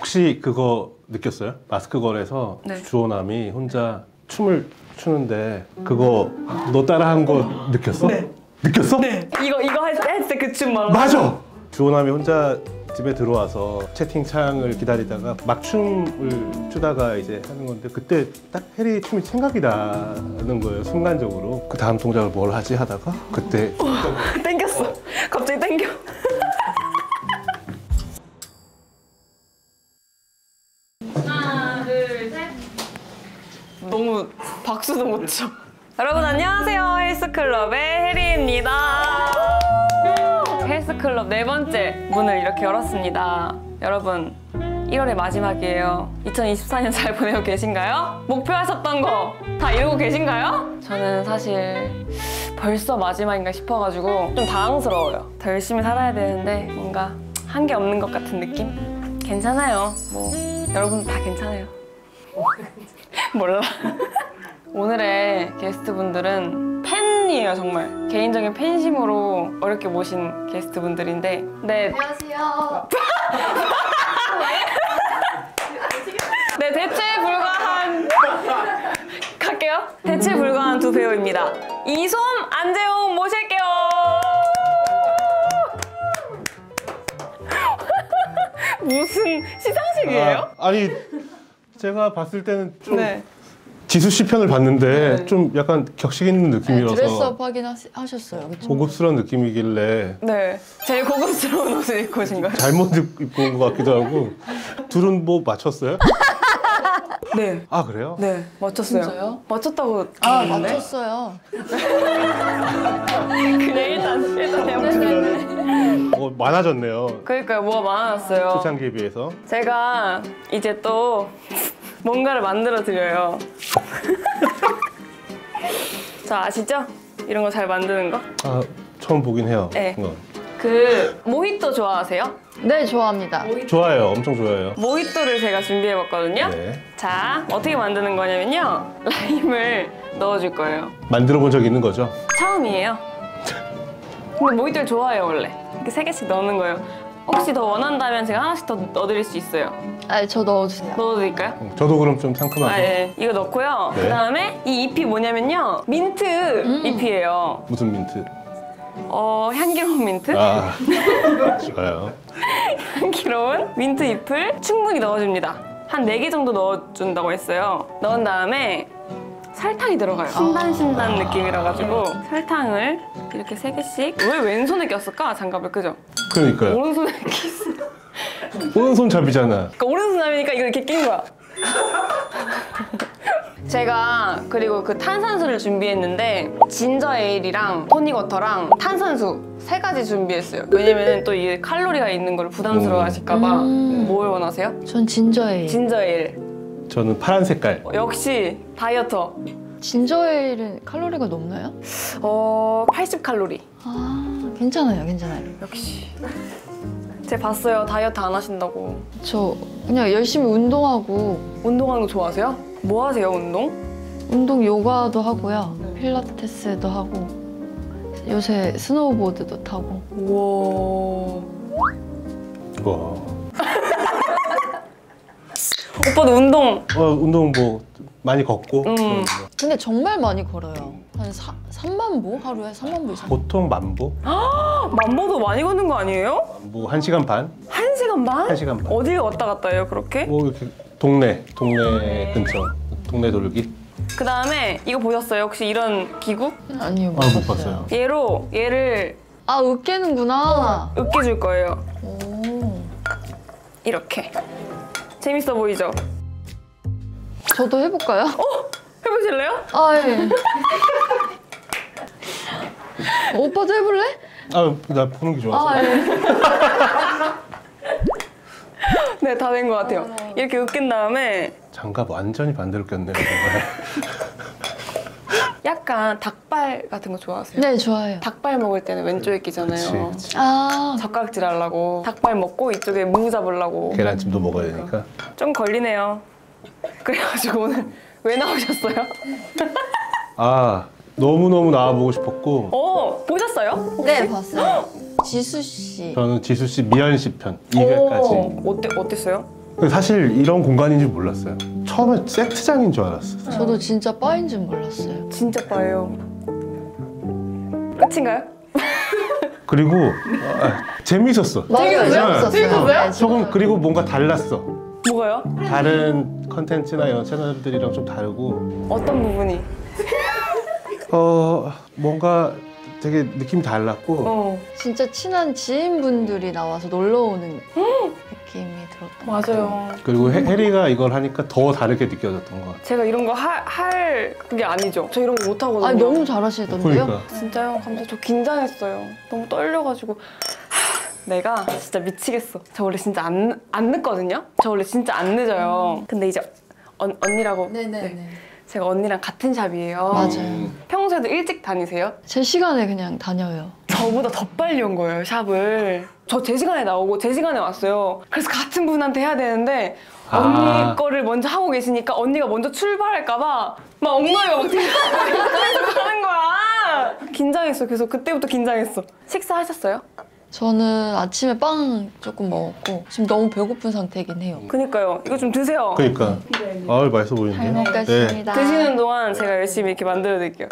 혹시 그거 느꼈어요? 마스크 걸에서 네. 주호남이 혼자 춤을 추는데 그거 너 따라한 거 느꼈어? 네. 느꼈어? 이거 이거 했을 때 그 춤 말로. 맞아. 주호남이 혼자 집에 들어와서 채팅창을 기다리다가 막 춤을 추다가 이제 하는 건데 그때 딱 해리 춤이 생각이 나는 거예요 순간적으로 그 다음 동작을 뭘 하지 하다가 그때 땡겼어. 갑자기 땡겨. 너무 박수도 못 쳐. 여러분 안녕하세요. 헬스클럽의 혜리입니다. 헬스클럽 네 번째 문을 이렇게 열었습니다. 여러분 1월의 마지막이에요. 2024년 잘 보내고 계신가요? 목표하셨던 거 다 이루고 계신가요? 저는 사실 벌써 마지막인가 싶어가지고 좀 당황스러워요. 더 열심히 살아야 되는데 뭔가 한 게 없는 것 같은 느낌? 괜찮아요. 뭐 여러분도 다 괜찮아요. 몰라. 오늘의 게스트분들은 팬이에요, 정말. 개인적인 팬심으로 어렵게 모신 게스트분들인데, 네, 안녕하세요. 네 대체에 불과한 갈게요. 대체에 불과한 두 배우입니다. 이솜, 안재홍 모실게요. 무슨 시상식이에요? 아, 니 제가 봤을 때는 좀 네. 지수 씨 편을 봤는데 네. 좀 약간 격식 있는 네, 느낌이라서 드레스업 하긴 하시, 하셨어요. 그쵸? 고급스러운 느낌이길래 네. 제일 고급스러운 옷을 입고 오신 거예요? 잘못 입고 온 것 같기도 하고 둘은 뭐 맞췄어요? 네. 아 그래요? 네, 맞췄어요. 진짜요? 맞췄다고 아? 맞췄어요. 그냥 일단 일단 해보시면 어, 많아졌네요 그러니까요 뭐가 많아졌어요 초창기에 비해서 제가 이제 또 뭔가를 만들어 드려요 자 아시죠? 이런 거 잘 만드는 거? 아 처음 보긴 해요 네. 그거. 그 모히또 좋아하세요? 네, 좋아합니다. 좋아해요 엄청 좋아해요 모히또를 제가 준비해봤거든요 네. 자 어떻게 만드는 거냐면요 라임을 넣어줄 거예요 만들어 본 적 있는 거죠? 처음이에요. 근데 모히또를 좋아해요 원래. 이렇게 세 개씩 넣는 거예요. 혹시 더 원한다면 제가 하나씩 더 넣어드릴 수 있어요. 아, 저 넣어주세요. 넣어드릴까요? 음, 저도 그럼 좀 상큼하게 아, 예. 이거 넣고요. 네. 그 다음에 이 잎이 뭐냐면요. 민트 음. 잎이에요. 무슨 민트? 어, 향기로운 민트? 아 좋아요 향기로운 민트 잎을 충분히 넣어줍니다. 한 네 개 정도 넣어준다고 했어요. 넣은 다음에 설탕이 들어가요. 신단신단 느낌이라 가지고 설탕을 이렇게 세 개씩. 왜 왼손에 꼈을까? 장갑을 그죠? 그러니까요 오른손에 끼스. 오른손잡이잖아 그러니까 오른손잡이니까 이걸 이렇게 낀 거야. 제가 그리고 그 탄산수를 준비했는데 진저 에일이랑 토닉 워터랑 탄산수 세 가지 준비했어요. 왜냐면 또 이게 칼로리가 있는 걸 부담스러워 하실까봐 음. 뭘 원하세요? 전 진저 에일. 진저 에일. 저는 파란 색깔 어, 역시 다이어터. 진저에일은 칼로리가 높나요? 어, 80칼로리. 아, 괜찮아요, 괜찮아요. 역시. 제가 봤어요. 다이어트 안 하신다고. 저 그냥 열심히 운동하고 운동하는 거 좋아하세요? 뭐 하세요, 운동? 운동 요가도 하고요. 필라테스도 하고 요새 스노우보드도 타고 우와. 와 오빠도 운동 어, 운동 뭐 많이 걷고 음. 거. 근데 정말 많이 걸어요. 한 사, 3만 보? 하루에 3만 보 이상. 보통 만보? 만보도 많이 걷는 거 아니에요? 만보 한시간 반? 한 시간 반? 한 시간 반. 어딜 왔다 갔다 해요 그렇게? 뭐 이렇게 동네 동네 근처 동네 돌기 그 다음에 이거 보셨어요? 혹시 이런 기구? 아니요, 아못 봤어요 얘로 얘를 아, 으깨는구나. 으깨줄 거예요 오. 이렇게 재밌어 보이죠? 저도 해볼까요? 해보실래요? 아, 예. 오빠도 해볼래? 아나 보는 게 좋아서 아, 예. 네다 된 것 같아요 이렇게 으깬 다음에 장갑 완전히 반대로 꼈네 정말 약간 닭발 같은 거 좋아하세요? 네, 좋아요. 닭발 먹을 때는 왼쪽에 끼잖아요 그치, 그치. 아, 젓가락질 하려고 닭발 먹고 이쪽에 무 잡으려고 계란찜도 먹어야 되니까 좀 걸리네요 그래가지고 오늘 왜 나오셨어요? 아 너무너무 나와보고 싶었고 어 보셨어요? 네, 봤어요. 지수 씨. 저는 지수 씨 미연 씨 편 2회까지 오, 어때, 어땠어요? 사실 이런 공간인 줄 몰랐어요. 처음에 세트장인 줄 알았어요. 저도 진짜 바인 줄 몰랐어요. 진짜 빠예요. 끝인가요? 그리고 아, 재미있었어. 맞아요. 재밌었어요? 재밌었어요. 재밌었어요? 네, 조금 그리고 뭔가 달랐어. 뭐가요? 다른 컨텐츠나 이런 채널들이랑 좀 다르고 어떤 부분이? 어 뭔가 되게 느낌이 달랐고 어 진짜 친한 지인분들이 나와서 놀러 오는 느낌이 들었던 것 같아요. 맞아요. 그리고 해, 해리가 이걸 하니까 더 다르게 느껴졌던 것 같아. 제가 이런 거할 그게 아니죠. 저 이런 거 못 하거든요. 아니 너무 잘하시던데요? 그러니까 진짜요? 감독 저 긴장했어요. 너무 떨려가지고 하, 내가 진짜 미치겠어. 저 원래 진짜 안, 안 늦거든요. 저 원래 진짜 안 늦어요. 근데 이제 언, 언니라고 네. 제가 언니랑 같은 샵이에요. 맞아요. 평소에도 일찍 다니세요? 제 시간에 그냥 다녀요. 저보다 더 빨리 온 거예요 샵을. 저 제 시간에 나오고 제 시간에 왔어요. 그래서 같은 분한테 해야 되는데 아. 언니 거를 먼저 하고 계시니까 언니가 먼저 출발할까봐 막 엉덩이가 막 계속 하는 거야. 긴장했어. 그래서 그때부터 긴장했어. 식사하셨어요? 저는 아침에 빵 조금 먹었고 지금 너무 배고픈 상태이긴 해요. 그니까요. 이거 좀 드세요. 그러니까 아 맛있어 보이는데. 잘 먹겠습니다. 드시는 동안 제가 열심히 이렇게 만들어 드릴게요.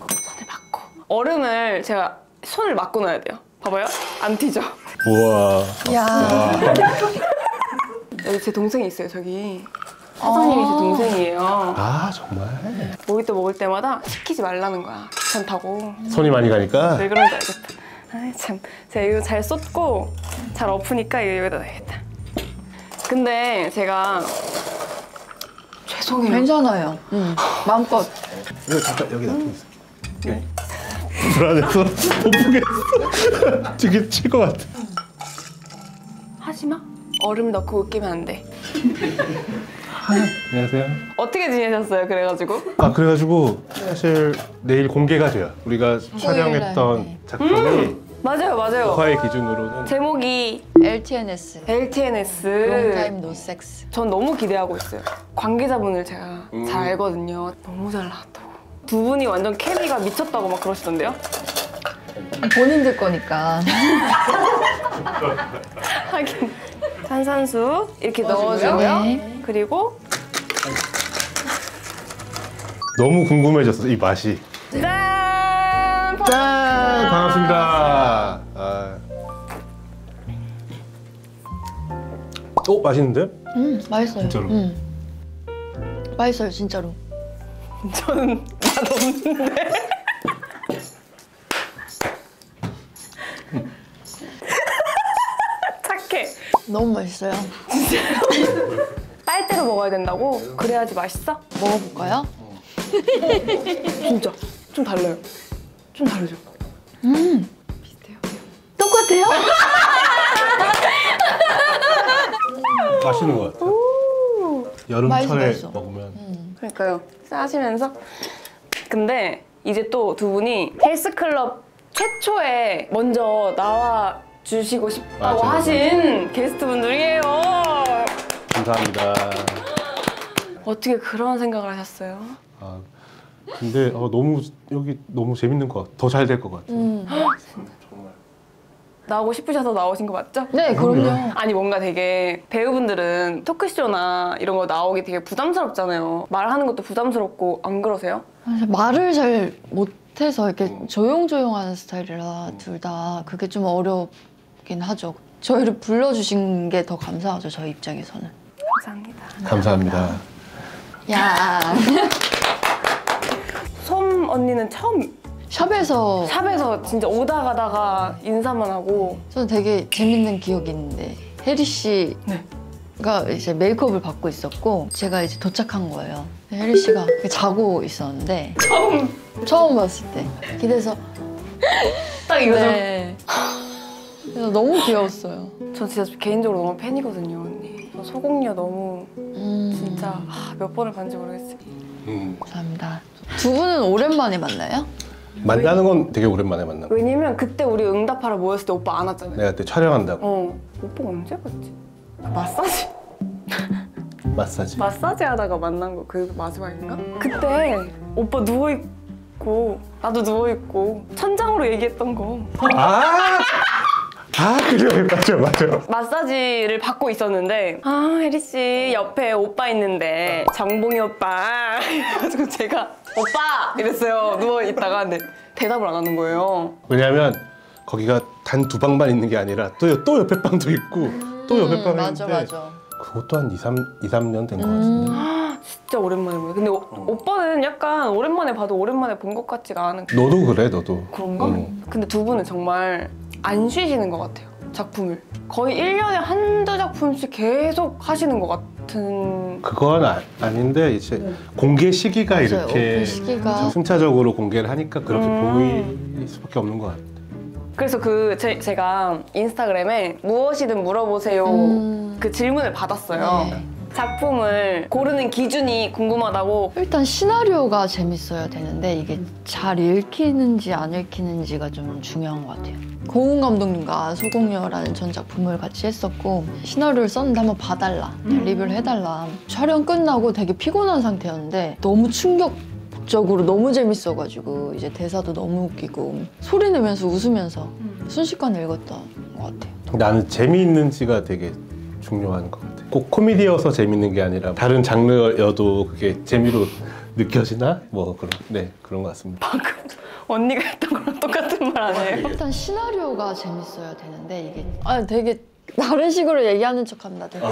손을 막고 얼음을 제가 손을 막고 넣어야 돼요. 봐봐요. 안 튀죠. 우와. 야, 여기 제 동생이 있어요. 저기 사장님이 제 동생이에요. 아 정말 모히또 먹을 때마다 시키지 말라는 거야. 귀찮다고. 손이 많이 가니까. 왜 그런지 알겠다. 아이 참, 제가 이거 잘 쏟고 잘 엎으니까 이거 여기다 넣어야겠다. 근데 제가 죄송해요. 괜찮아요. 응. 마음껏. 이거 잠깐 여기 놔두겠어. 네. 불안해서 못 보겠어. 지금 칠 것 같아. 하지 마. 얼음 넣고 웃기면 안 돼. 안녕하세요. 어떻게 지내셨어요? 그래가지고 아 그래가지고 사실 내일 공개가 돼요. 우리가 촬영했던 네. 작품이 맞아요, 맞아요. 화의 기준으로는 제목이 LTNS. LTNS. Long Time No Sex. 전 너무 기대하고 있어요. 관계자분을 제가 잘 알거든요. 너무 잘 나왔다고. 두 분이 완전 케미가 미쳤다고 막 그러시던데요? 본인들 거니까. 하긴. 탄산수 이렇게 넣어주고요. 네. 그리고 너무 궁금해졌어 이 맛이. 짠! 짠 반갑습니다. 아. 오 맛있는데? 음, 맛있어요. 진짜로? 음. 맛있어요, 진짜로. 저는 맛 없는데. 착해. 너무 맛있어요. 빨대로 먹어야 된다고? 그래야지 맛있어? 먹어볼까요? 진짜. 좀 달라요. 좀 다르죠? 음. 비슷해요. 똑같아요? 맛있는 것 같아. 여름철에 맛있어, 맛있어. 먹으면 음. 그러니까요. 싸시면서. 근데 이제 또 두 분이 헬스클럽 최초에 먼저 나와 주시고 싶다고 맞아요. 하신 게스트분들이에요. 감사합니다. 어떻게 그런 생각을 하셨어요? 아 근데 어, 너무 여기 너무 재밌는 것 같아. 더 잘 될 것 같아. 음. 정말. 나오고 싶으셔서 나오신 거 맞죠? 네, 그럼요. 아니 뭔가 되게 배우분들은 토크쇼나 이런 거 나오기 되게 부담스럽잖아요. 말하는 것도 부담스럽고 안 그러세요? 말을 잘 못해서 이렇게 조용조용하는 스타일이라 둘 다 그게 좀 어렵긴 하죠. 저희를 불러주신 게 더 감사하죠, 저희 입장에서는. 감사합니다. 감사합니다. 야 솜 언니는 처음 샵에서 샵에서 진짜 오다 가다가 인사만 하고 저는 되게 재밌는 기억이 있는데 혜리 씨 가 네. 이제 메이크업을 받고 있었고 제가 이제 도착한 거예요. 혜리 씨가 자고 있었는데 처음 처음 봤을 때 기대서 딱 이거죠. 네. 그래서 너무 귀여웠어요. 저 진짜 개인적으로 너무 팬이거든요 언니. 저 소공녀 너무 음, 진짜 아, 몇 번을 봤는지 모르겠어요. 음. 감사합니다. 두 분은 오랜만에 만나요? 만나는 건 되게 오랜만에 만나. 왜냐면 그때 우리 응답하러 모였을 때 오빠 안 왔잖아요. 내가 그때 촬영한다고 어 오빠 언제 봤지? 마사지 마사지. 마사지 하다가 만난 거 그 마지막인가? 그때 오빠 누워 있고 나도 누워 있고 천장으로 얘기했던 거. 아 아 그래 맞아 맞아. 마사지를 받고 있었는데 아 혜리 씨 옆에 오빠 있는데 정봉이 오빠 그래가지고 제가 오빠 이랬어요 누워 있다가 근데 대답을 안 하는 거예요. 왜냐하면 거기가 단 두 방만 있는 게 아니라 또, 또 옆에 방도 있고 또 옆에 방이 음, 맞아 있는데 맞아. 그것도 한 2, 3, 2, 3년 된 것 같은데. 음, 진짜 오랜만에 보요 근데 오, 오빠는 약간 오랜만에 봐도 오랜만에 본 것 같지가 않은 너도 그래 너도. 그런가? 응. 근데 두 분은 정말 안 쉬시는 것 같아요. 작품을. 거의 1년에 한두 작품씩 계속 하시는 것 같은. 그건 아, 아닌데 이제 공개 시기가 맞아요. 이렇게 오픈 시기가. 순차적으로 공개를 하니까 그렇게 음. 보일 수밖에 없는 것 같아. 그래서 그 제, 제가 인스타그램에 무엇이든 물어보세요 음. 그 질문을 받았어요. 네. 작품을 고르는 기준이 궁금하다고. 일단 시나리오가 재밌어야 되는데 이게 잘 읽히는지 안 읽히는지가 좀 중요한 것 같아요. 고은 감독님과 소공녀라는 전 작품을 같이 했었고 시나리오를 썼는데 한번 봐달라 리뷰를 해달라 촬영 끝나고 되게 피곤한 상태였는데 너무 충격 적으로 너무 재밌어가지고 이제 대사도 너무 웃기고 소리 내면서 웃으면서 순식간에 읽었던 것 같아요. 나는 재미있는지가 되게 중요한 것 같아. 꼭 코미디여서 재밌는 게 아니라 다른 장르여도 그게 재미로 느껴지나? 뭐 그런 네 그런 것 같습니다. 방금 언니가 했던 거랑 똑같은 말 아니에요? 일단 시나리오가 재밌어야 되는데 이게 아 되게 다른 식으로 얘기하는 척 한다. 되게.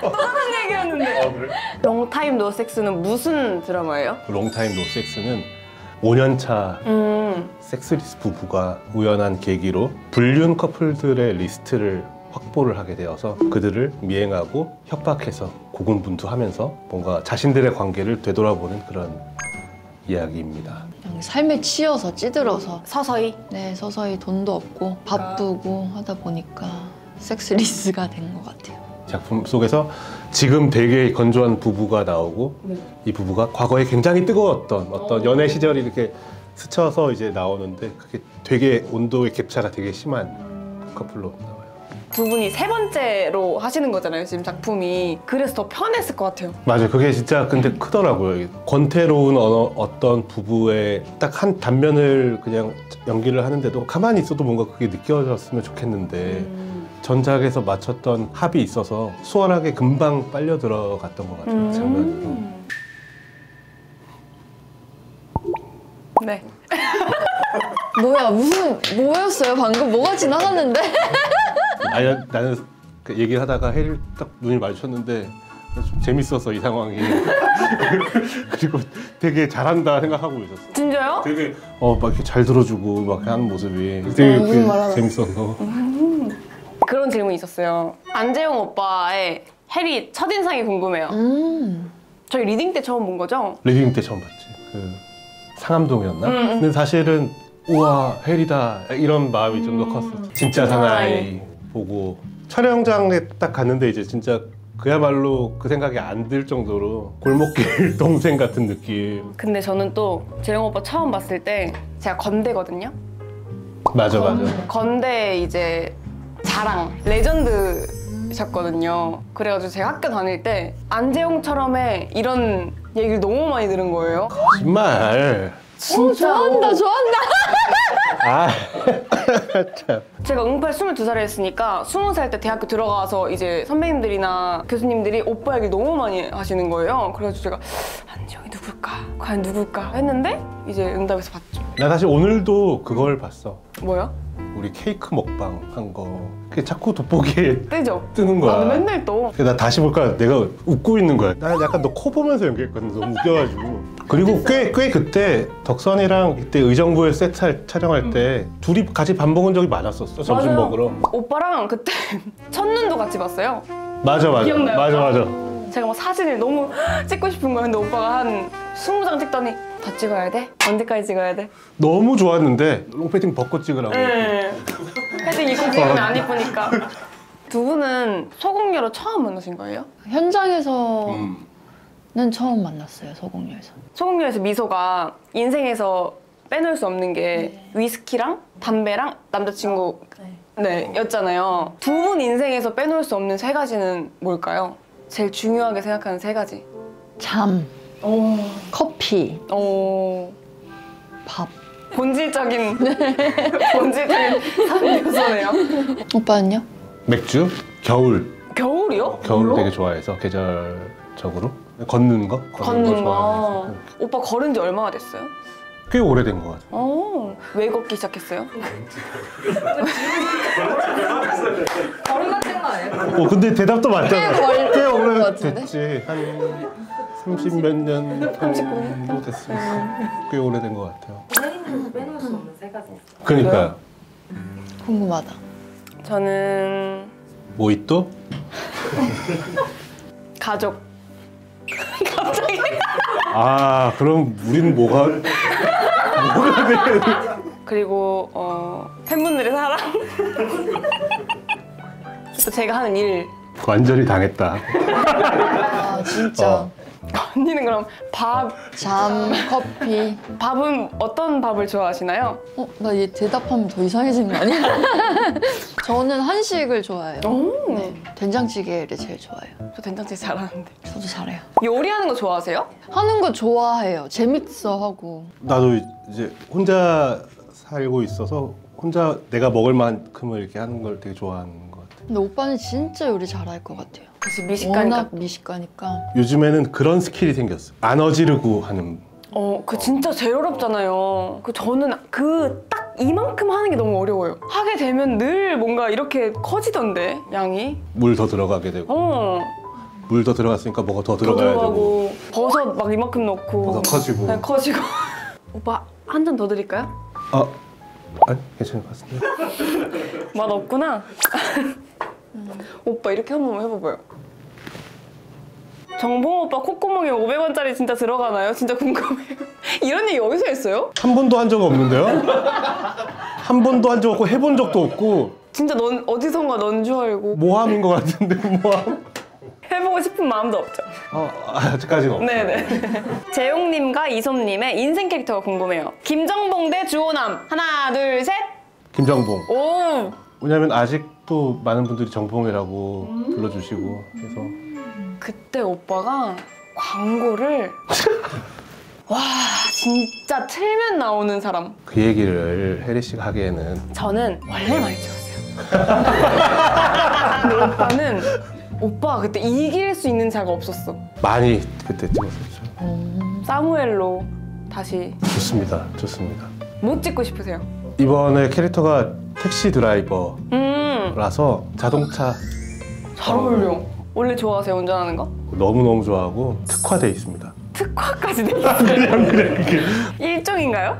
똑같은 얘기였는데. 롱타임 노 섹스는 무슨 드라마예요? 롱타임 노섹스는 5년차 음. sexless 부부가 우연한 계기로 불륜 커플들의 리스트를 확보를 하게 되어서 그들을 미행하고 협박해서 고군분투하면서 뭔가 자신들의 관계를 되돌아보는 그런 이야기입니다. 삶에 치여서 찌들어서 서서히. 네 서서히 돈도 없고 바쁘고 하다 보니까 섹스리스가 된 것 같아요. 작품 속에서 지금 되게 건조한 부부가 나오고 네. 이 부부가 과거에 굉장히 뜨거웠던 어떤 연애 시절이 이렇게 스쳐서 이제 나오는데 그게 되게 온도의 격차가 되게 심한 커플로. 두 분이 세 번째로 하시는 거잖아요, 지금 작품이. 그래서 더 편했을 것 같아요. 맞아요. 그게 진짜 근데 크더라고요. 권태로운 어, 어떤 부부의 딱 한 단면을 그냥 연기를 하는데도 가만히 있어도 뭔가 그게 느껴졌으면 좋겠는데 전작에서 맞췄던 합이 있어서 수월하게 금방 빨려 들어갔던 것 같아요. 장면으로. 네. 뭐야 무슨 뭐였어요 방금 뭐가 지나갔는데? 아니 나는 그 얘기를 하다가 혜리랑 딱 눈이 마주쳤는데 좀 재밌어서 이 상황이 그리고 되게 잘한다 생각하고 있었어. 진짜요? 되게 어 막 이렇게 잘 들어주고 막 하는 모습이 되게 무슨 그 말하나? 재밌어서. 그런 질문이 있었어요. 안재홍 오빠의 혜리 첫인상이 궁금해요. 음 저희 리딩 때 처음 본 거죠? 리딩 때 처음 봤지. 그 상암동이었나? 음, 음. 근데 사실은 우와 혜리다 이런 마음이 좀 더 컸어. 진짜 사나이 보고 촬영장에 딱 갔는데 이제 진짜 그야말로 그 생각이 안 들 정도로 골목길 동생 같은 느낌. 근데 저는 또 재홍 오빠 처음 봤을 때 제가 건대거든요. 맞아 맞아. 건대 이제 자랑 레전드셨거든요. 그래가지고 제가 학교 다닐 때 안재홍처럼 해 이런 얘기를 너무 많이 들은 거예요. 정말. 오, 좋아한다 좋아한다. 아 참. 제가 응팔 22살에 했으니까 20살 때 대학교 들어가서 이제 선배님들이나 교수님들이 오빠 얘기 너무 많이 하시는 거예요. 그래가지고 제가 안지영이 누굴까? 과연 누굴까? 했는데 이제 응답에서 봤죠. 나 사실 오늘도 그걸 봤어. 뭐야? 우리 케이크 먹방 한 거. 그게 자꾸 돋보기에 뜨죠? 뜨는 거야. 나는 맨날 또 그래서 나 다시 볼까 내가 웃고 있는 거야. 나 약간 너 코 보면서 연기했거든. 너무 웃겨가지고. 그리고 꽤, 꽤 그때 덕선이랑 그때 의정부에 세트 촬영할 때 둘이 같이 밥 먹은 적이 많았었어. 점심 맞아요. 먹으러. 오빠랑 그때 첫눈도 같이 봤어요. 맞아, 맞아. 기억나요? 맞아, 맞아. 제가 막 사진을 너무 찍고 싶은. 근데 오빠가 한 20장 찍더니 더 찍어야 돼? 언제까지 찍어야 돼? 너무 좋았는데 롱패딩 벗고 찍으라고. 네. 패딩 입고 찍으면 안 이쁘니까. 두 분은 소공녀로 처음 만나신 거예요? 현장에서 는 음. 처음 만났어요 소공녀에서. 소공녀에서 미소가 인생에서 빼놓을 수 없는 게 위스키랑 담배랑 남자친구 네, 였잖아요. 두 분 인생에서 빼놓을 수 없는 세 가지는 뭘까요? 제일 중요하게 생각하는 세 가지. 잠, 오. 커피, 오. 밥. 본질적인 본질적인 요소네요. 오빠는요? 맥주? 겨울. 겨울이요? 겨울 별로? 되게 좋아해서 계절적으로 걷는 거? 걷는 거. 좋아해서. 오빠 걸은 지 얼마나 됐어요? 꽤 오래된 것 같아요. 어, 왜 걷기 시작했어요? 걸음 같은 거 아니에요? 어 근데 대답도 맞잖아. 꽤 오래? 됐지. 한 30 몇년 정도 됐으니까 꽤 오래된 것 같아요. 본인은 빼놓을 수 없는 세 가지. 그러니까 궁금하다. 저는 모히또? 가족. 아 그럼 우리는 뭐가 뭐가 돼? 그리고 어, 팬분들의 사랑. 또 제가 하는 일. 완전히 당했다. 아 진짜. 어. 언니는 그럼 밥 잠, 커피. 밥은 어떤 밥을 좋아하시나요? 어, 나 얘 대답하면 더 이상해지는 거 아니야? 저는 한식을 좋아해요. 오, 네, 된장찌개를 제일 좋아해요. 저 된장찌개 잘하는데. 저도 잘해요. 요리하는 거 좋아하세요? 하는 거 좋아해요. 재밌어 하고. 나도 이제 혼자 살고 있어서 혼자 내가 먹을 만큼을 이렇게 하는 걸 되게 좋아하는 것 같아. 근데 오빠는 진짜 요리 잘할 것 같아요. 그치 미식가니까. 워낙 미식가니까. 요즘에는 그런 스킬이 생겼어. 안 어지르고 하는. 어, 그 진짜 제일 어렵잖아요. 그 저는 그 딱 이만큼 하는 게 너무 어려워요. 하게 되면 늘 뭔가 이렇게 커지던데 양이. 물 더 들어가게 되고 어. 물 더 들어갔으니까 뭐가 더 더 들어가야 되고 들어가고 버섯 막 이만큼 넣고. 더 커지고. 네, 커지고. 오빠 한 잔 더 드릴까요? 아 아니 괜찮을 것 같은데. 맛 없구나. 오빠 이렇게 한 번만 해봐봐요. 정봉 오빠 콧구멍에 500원짜리 진짜 들어가나요? 진짜 궁금해요. 이런 얘기 어디서 했어요? 한 번도 한 적 없는데요? 한 번도 한 적 없고 해본 적도 없고 진짜 넌 어디선가 넌 줄 알고 모함인 것 같은데 모함? 해보고 싶은 마음도 없죠. 어, 아직까지는 없어. 네네. 재용님과 이솜님의 인생 캐릭터가 궁금해요. 김정봉 대 주호남. 하나, 둘, 셋. 김정봉. 오. 왜냐면 아직도 많은 분들이 정봉이라고 불러주시고 그래서 그때 오빠가 광고를 와 진짜 틀면 나오는 사람. 그 얘기를 혜리 씨가 하기에는 저는 원래 많이 찍었어요. 근데 오빠는 오빠가 그때 이길 수 있는 자가 없었어. 많이 그때 찍었었죠. 사무엘로 다시 좋습니다. 좋습니다. 못 찍고 싶으세요. 이번에 캐릭터가 택시 드라이버라서 음, 자동차 잘 어울려. 원래 좋아하세요 운전하는 거? 너무너무 좋아하고 특화돼 있습니다. 특화까지 돼 있어요. 일종인가요?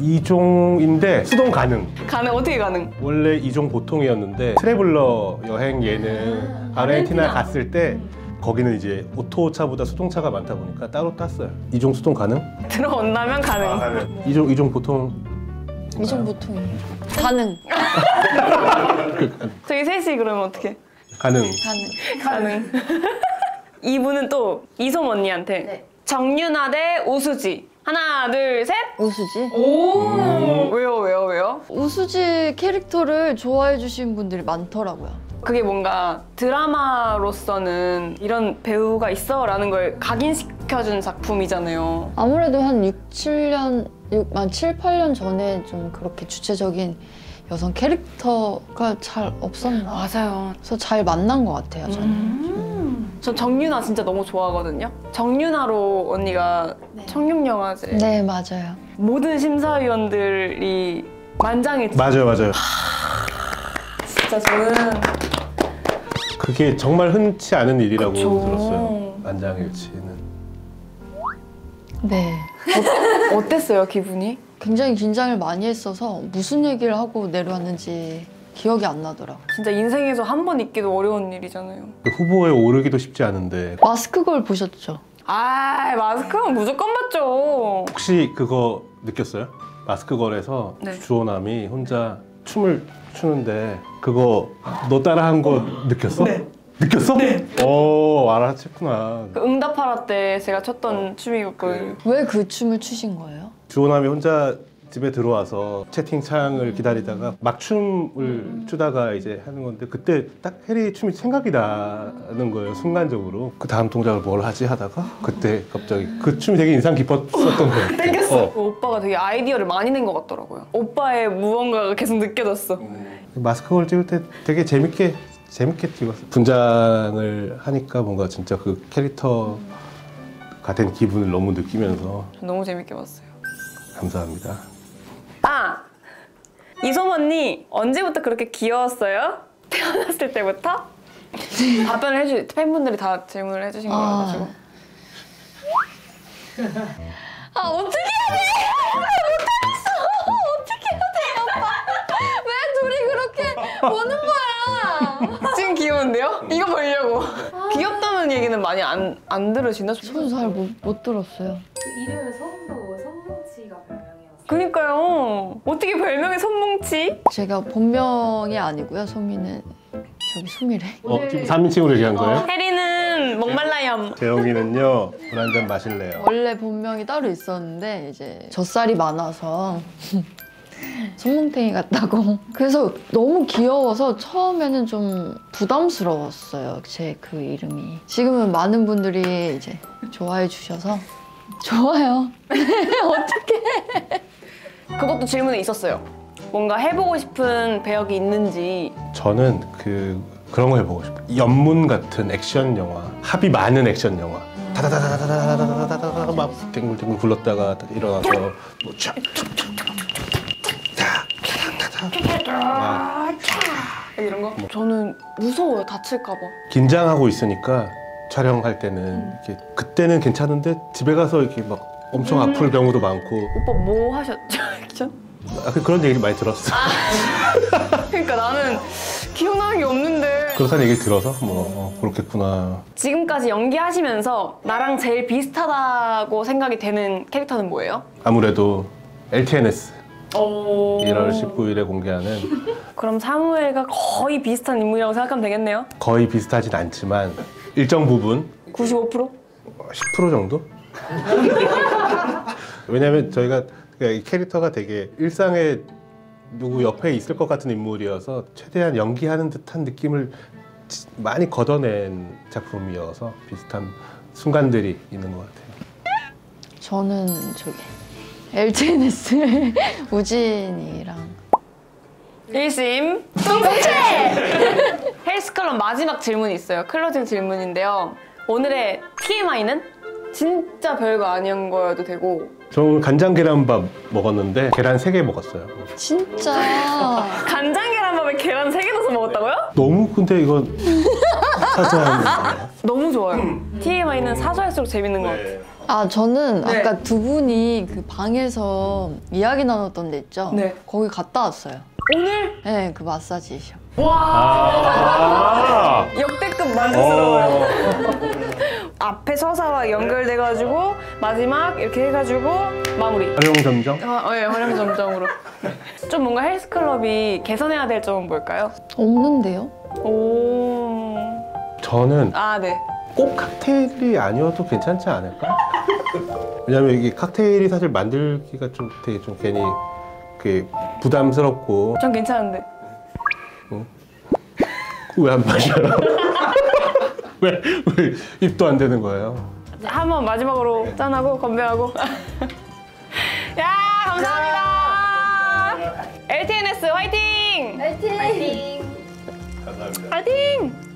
이종인데 수동 가능. 가능 어떻게 가능? 원래 이종 보통이었는데 트래블러 여행 예능 아르헨티나 갔을 때 거기는 이제 오토차보다 수동차가 많다 보니까 따로 땄어요. 이종 수동 가능? 들어온다면 가능. 이종 이종 보통 이 정도 보통이에요. 가능. 저희 셋이 그러면 어떻게? 가능. 가능. 가능. 이분은 또 이솜 언니한테 네. 정윤아 대 오수지. 하나, 둘, 셋. 우수지? 오. 왜요, 왜요, 왜요? 우수지 캐릭터를 좋아해 주신 분들이 많더라고요. 그게 뭔가 드라마로서는 이런 배우가 있어 라는 걸 각인시켜준 작품이잖아요. 아무래도 한 6, 7년, 6, 한 7, 8년 전에 좀 그렇게 주체적인 여성 캐릭터가 잘 없었나. 맞아요. 그래서 잘 만난 것 같아요, 저는. 음. 전 정윤아 진짜 너무 좋아하거든요. 정윤아로 언니가 청룡영화제 네, 맞아요. 모든 심사위원들이 만장일치. 맞아요, 맞아요. 진짜 저는 그게 정말 흔치 않은 일이라고 그쵸. 들었어요. 만장일치는. 네. 어땠어요 기분이? 굉장히 긴장을 많이 했어서 무슨 얘기를 하고 내려왔는지 기억이 안 나더라고요. 진짜 인생에서 한 번 있기도 어려운 일이잖아요. 그 후보에 오르기도 쉽지 않은데 마스크 걸 보셨죠? 아 마스크는 무조건 맞죠. 혹시 그거 느꼈어요? 마스크 걸에서 네. 주호남이 혼자 춤을 추는데 그거 너 따라한 거 느꼈어? 네. 느꼈어? 네. 오 알아챘구나. 그 응답하라 때 제가 췄던 춤이었거든요. 왜 그 춤을 추신 거예요? 주호남이 혼자 집에 들어와서 채팅창을 기다리다가 막춤을 추다가 이제 하는 건데 그때 딱 해리 춤이 생각이 나는 거예요 순간적으로 그 다음 동작을 뭘 하지 하다가 그때 갑자기 그 춤이 되게 인상 깊었었던 거예요. 땡겼어. 어. 오빠가 되게 아이디어를 많이 낸 것 같더라고요. 오빠의 무언가가 계속 느껴졌어. 마스크걸 찍을 때 되게 재밌게 재밌게 찍었어요. 분장을 하니까 뭔가 진짜 그 캐릭터가 된 기분을 너무 느끼면서 전 너무 재밌게 봤어요. 감사합니다. 아! 이솜 언니 언제부터 그렇게 귀여웠어요? 태어났을 때부터? 답변을 해주 팬분들이 다 질문을 해주신 아. 거여가지고 아 어떻게 해야 돼? 못하겠어. 어떻게 해야 돼, 오빠? 왜 둘이 그렇게 보는 거야? 지금 귀여운데요? 이거 보려고 귀엽다는 얘기는 많이 안, 안 들으시나? 저는 잘못못 들었어요. 그 이름을 처음으로 성뭉치가 별명이었어요. 그니까요 어떻게 별명이 손뭉치? 제가 본명이 아니고요. 소미는 저기 소미래. 어, 지금 3인칭으로 얘기한 거예요? 혜리는 목말라염 재영이는요, 물 한 잔 마실래요? 원래 본명이 따로 있었는데 이제 젖살이 많아서 손뭉탱이 같다고. 그래서 너무 귀여워서 처음에는 좀 부담스러웠어요. 제 그 이름이. 지금은 많은 분들이 이제 좋아해 주셔서 좋아요. 어떻게? 그것도 질문에 있었어요 뭔가 해보고 싶은 배역이 있는지 저는 그 그런 거 해보고 싶어요. 연문 같은 액션 영화, 합이 많은 액션 영화. 다다다다다다다다다다다 막 댕글댕글 굴렀다가 일어나서 뭐 촥, 막 이런 거? 저는 무서워요 다칠까봐 긴장하고 있으니까 촬영할 때는 이렇게 그때는 괜찮은데 집에 가서 이렇게 막 엄청 아플 경우도 많고 오빠 뭐 하셨죠? 아, 그- 그런 얘기를 많이 들었어. 그러니까 나는 기억나는 게 없는데 그렇다는 얘기를 들어서 뭐 어, 그렇겠구나. 지금까지 연기하시면서 나랑 제일 비슷하다고 생각이 되는 캐릭터는 뭐예요? 아무래도 LTNS 오... 1월 19일에 공개하는 그럼 사무엘과 거의 비슷한 인물이라고 생각하면 되겠네요 거의 비슷하진 않지만 일정 부분 95%? 10% 정도? 왜냐면 저희가 그러니까 이 캐릭터가 되게 일상에 누구 옆에 있을 것 같은 인물이어서 최대한 연기하는 듯한 느낌을 지- 많이 걷어낸 작품이어서 비슷한 순간들이 있는 것 같아요. 저는 저기 LTNS 우진이랑. 1심 똥꼬채! 헬스클럽 마지막 질문이 있어요. 클로징 질문인데요. 오늘의 TMI는? 진짜 별거 아닌 거여도 되고. 저 오늘 간장 계란밥 먹었는데 계란 3개 먹었어요. 진짜. 간장 계란밥에 계란 3개 넣어서 먹었다고요? 너무 근데 이건 사소한 너무 좋아요. TMI는 사소할수록 재밌는 것 같아요 아 저는 네. 아까 두 분이 그 방에서 이야기 나눴던 데 있죠? 네. 거기 갔다 왔어요. 오늘 네, 그 마사지샵. 아, 역대급 만족스러워요 어. 앞에 서사와 연결돼가지고 마지막 이렇게 해가지고 마무리 활용 점정? 아, 예, 활용 점정으로 좀 뭔가 헬스클럽이 개선해야 될 점은 뭘까요? 없는데요? 오... 저는 아, 네 꼭 칵테일이 아니어도 괜찮지 않을까? 왜냐면 이게 칵테일이 사실 만들기가 좀 되게 좀 괜히 그 부담스럽고 전 괜찮은데 왜안 마셔요? 왜, 왜 입도 안 되는 거예요? 한 번 마지막으로 짠하고 건배하고 야 감사합니다 LTNS 화이팅! 파이팅! 감사합니다. 화이팅!